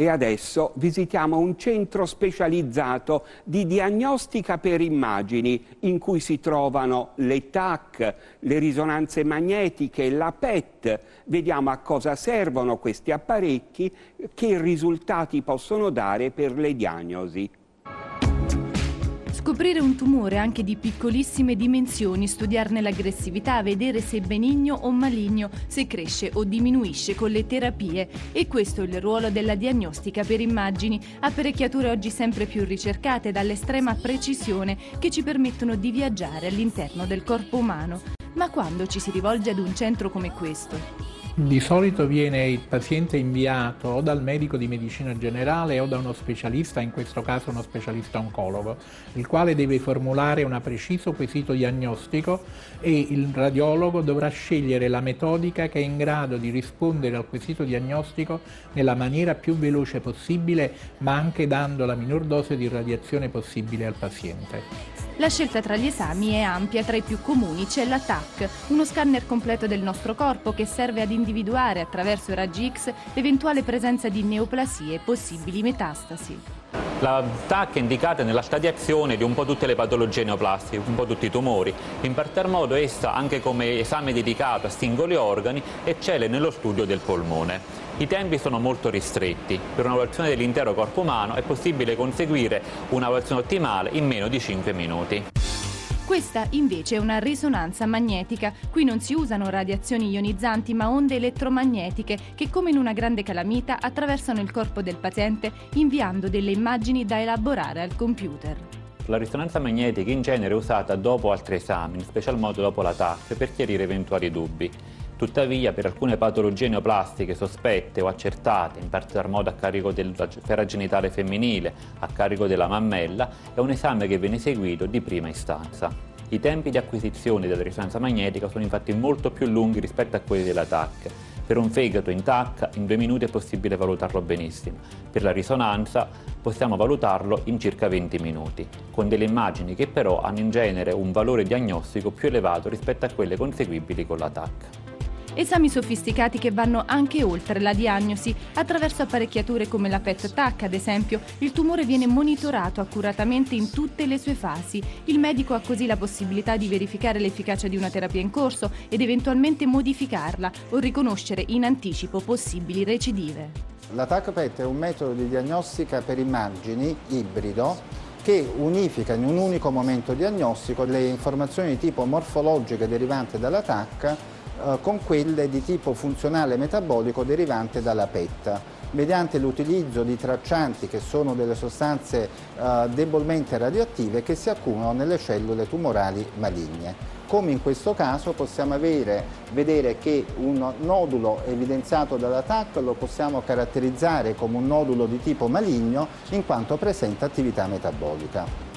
E adesso visitiamo un centro specializzato di diagnostica per immagini in cui si trovano le TAC, le risonanze magnetiche, la PET. Vediamo a cosa servono questi apparecchi, che risultati possono dare per le diagnosi. Scoprire un tumore anche di piccolissime dimensioni, studiarne l'aggressività, vedere se è benigno o maligno, se cresce o diminuisce con le terapie. E questo è il ruolo della diagnostica per immagini, apparecchiature oggi sempre più ricercate dall'estrema precisione che ci permettono di viaggiare all'interno del corpo umano. Ma quando ci si rivolge ad un centro come questo? Di solito viene il paziente inviato o dal medico di medicina generale o da uno specialista, in questo caso uno specialista oncologo, il quale deve formulare un preciso quesito diagnostico e il radiologo dovrà scegliere la metodica che è in grado di rispondere al quesito diagnostico nella maniera più veloce possibile, ma anche dando la minor dose di radiazione possibile al paziente. La scelta tra gli esami è ampia, tra i più comuni c'è la TAC, uno scanner completo del nostro corpo che serve ad individuare attraverso i raggi X l'eventuale presenza di neoplasie e possibili metastasi. La TAC è indicata nella stadiazione di un po' tutte le patologie neoplastiche, un po' tutti i tumori. In particolar modo essa, anche come esame dedicato a singoli organi, eccelle nello studio del polmone. I tempi sono molto ristretti. Per una valutazione dell'intero corpo umano è possibile conseguire una valutazione ottimale in meno di 5 minuti. Questa invece è una risonanza magnetica. Qui non si usano radiazioni ionizzanti ma onde elettromagnetiche che come in una grande calamita attraversano il corpo del paziente inviando delle immagini da elaborare al computer. La risonanza magnetica in genere è usata dopo altri esami, in special modo dopo la TAC, per chiarire eventuali dubbi. Tuttavia, per alcune patologie neoplastiche sospette o accertate, in particolar modo a carico della sfera genitale femminile, a carico della mammella, è un esame che viene eseguito di prima istanza. I tempi di acquisizione della risonanza magnetica sono infatti molto più lunghi rispetto a quelli della TAC. Per un fegato in TAC in due minuti è possibile valutarlo benissimo. Per la risonanza possiamo valutarlo in circa 20 minuti, con delle immagini che però hanno in genere un valore diagnostico più elevato rispetto a quelle conseguibili con la TAC. Esami sofisticati che vanno anche oltre la diagnosi. Attraverso apparecchiature come la PET-TAC, ad esempio, il tumore viene monitorato accuratamente in tutte le sue fasi. Il medico ha così la possibilità di verificare l'efficacia di una terapia in corso ed eventualmente modificarla o riconoscere in anticipo possibili recidive. La TAC PET è un metodo di diagnostica per immagini ibrido che unifica in un unico momento diagnostico le informazioni di tipo morfologiche derivanti dalla TAC eh, con quelle di tipo funzionale metabolico derivante dalla PET mediante l'utilizzo di traccianti che sono delle sostanze eh, debolmente radioattive che si accumulano nelle cellule tumorali maligne. Come in questo caso possiamo avere, vedere che un nodulo evidenziato dalla TAC lo possiamo caratterizzare come un nodulo di tipo maligno in quanto presenta attività metabolica.